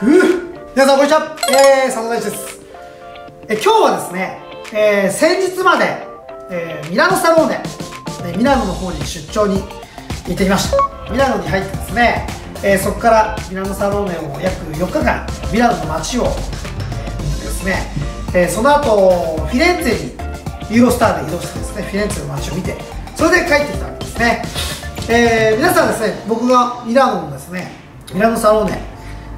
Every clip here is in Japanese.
ふう。皆さんこんにちは。えー、佐野大地です。え今日はですね、えー、先日まで、えー、ミラノサローネ、えミラノの方に出張に行ってきました。ミラノに入ってですね、えー、そこからミラノサローネを約4日間ミラノの街を見てですね、えー、その後フィレンツェにユーロスターで移動してですねフィレンツェの街を見てそれで帰ってきたわけですね、えー、皆さんですね僕がミラノのですねミラノサローネ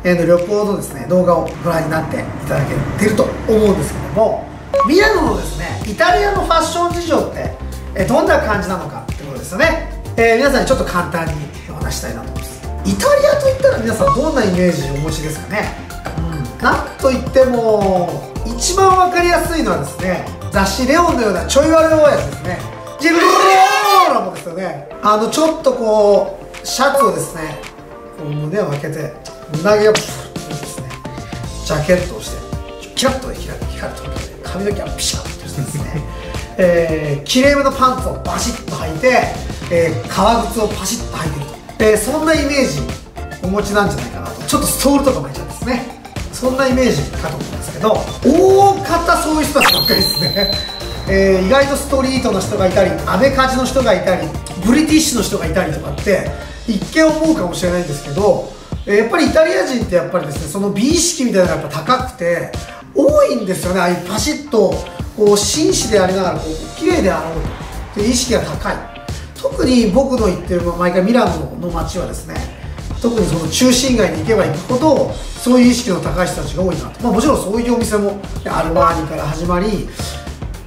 の旅行のですね動画をご覧になっていただけていると思うんですけどもミラノのですねイタリアのファッション事情ってえどんな感じなのかってことですよね、えー、皆さんにちょっと簡単にお話したいなと思います。イタリアといったら皆さんどんなイメージをお持ちですかね。うん。なんといっても一番分かりやすいのはですね雑誌「レオン」のようなちょい悪のやつですね。ジブリーラもですよね。あのちょっとこうシャツをですねこう胸を開けて胸毛がプッですねジャケットをしてキラッと光る光ると髪の毛はピシャッとしてですねえー、きれいめのパンツをバシッと履いて、えー、革靴をパシッと履いてる、えー、そんなイメージお持ちなんじゃないかなと。ちょっとストールとか巻いちゃうんですね。そんなイメージかと思うんですけど大方そういう人たちばっかりですね、えー、意外とストリートの人がいたりアメカジの人がいたりブリティッシュの人がいたりとかって一見思うかもしれないんですけどやっぱりイタリア人ってやっぱりですねその美意識みたいなのがやっぱ高くて多いんですよねああいうパシッとこう紳士でありながらこう綺麗であろうという意識が高い。特に僕の行ってる毎回ミラノの街はですね特にその中心街に行けば行くほどそういう意識の高い人たちが多いなと、まあ、もちろんそういうお店もアルバーニから始まり、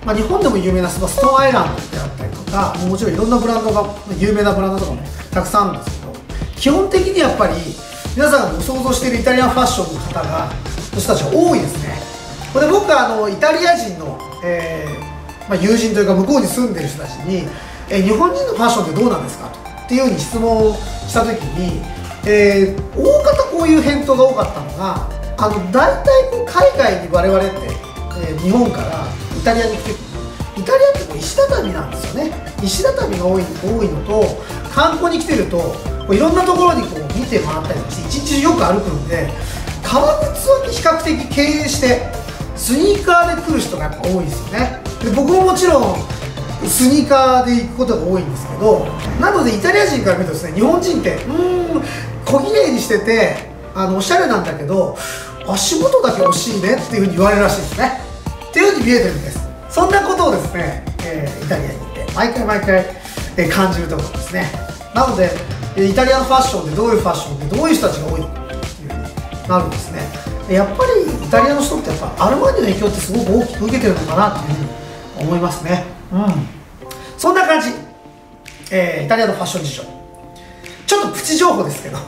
まあ、日本でも有名なストーンアイランドであったりとかもちろんいろんなブランドが有名なブランドとかもたくさんあるんですけど基本的にやっぱり皆さんが想像しているイタリアンファッションの方がの人たちが多いですね。これ僕はあのイタリア人の、えーまあ、友人というか向こうに住んでる人たちに、えー、日本人のファッションってどうなんですかとっていうように質問をした時に、えー、大方こういう返答が多かったのがあの大体こう海外に我々って、え、日本からイタリアに来てイタリアってこう石畳なんですよね。石畳が多い多いのと観光に来てるといろんなところにこう見て回ったりして一日中よく歩くので革靴は比較的経営してスニーカーで来る人がやっぱ多いですよね。で僕ももちろんスニーカーで行くことが多いんですけどなのでイタリア人から見るとですね日本人ってうん小綺麗にしててあのおしゃれなんだけど足元だけ惜しいねっていうふうに言われるらしいですね。っていうふうに見えてるんです。そんなことをですね、えー、イタリアに行って毎回毎回、えー、感じるところですね。なのでイタリアのファッションでどういうファッションでどういう人たちが多いのっていうふうになるんですね。やっぱりイタリアの人ってやっぱアルマーニの影響ってすごく大きく受けてるのかなっていうふうに思いますね。うん。そんな感じ、えー、イタリアのファッション事情。ちょっとプチ情報ですけど。はい、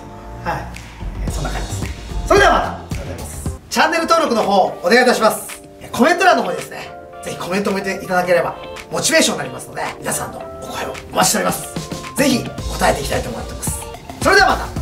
え、そんな感じです。ねそれではまた。ありがとうございます。チャンネル登録の方お願いいたします。コメント欄の方にですね。ぜひコメントもいていただければモチベーションになりますので皆さんのお声をお待ちしております。ぜひ答えていきたいと思ってます。それではまた。